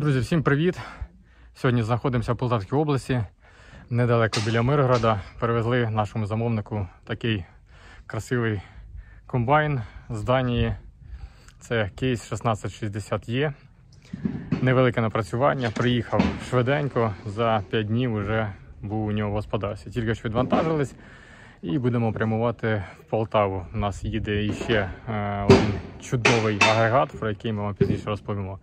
Друзі, всім привіт! Сьогодні знаходимося в Полтавській області, недалеко біля Миргорода. Перевезли нашому замовнику такий красивий комбайн з Данії. Це кейс 1660E. Невелике напрацювання. Приїхав швиденько, за 5 днів вже був у нього в господарстві. Тільки що відвантажились і будемо прямувати в Полтаву. У нас їде іще е, один чудовий агрегат, про який ми вам пізніше розповімо.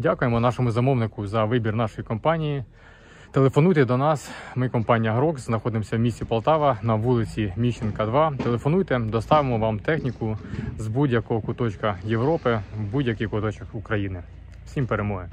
Дякуємо нашому замовнику за вибір нашої компанії. Телефонуйте до нас. Ми компанія Грокс, знаходимося в місті Полтава на вулиці Міщенка 2. Телефонуйте, доставимо вам техніку з будь-якого куточка Європи в будь-який куточок України. Всім перемоги!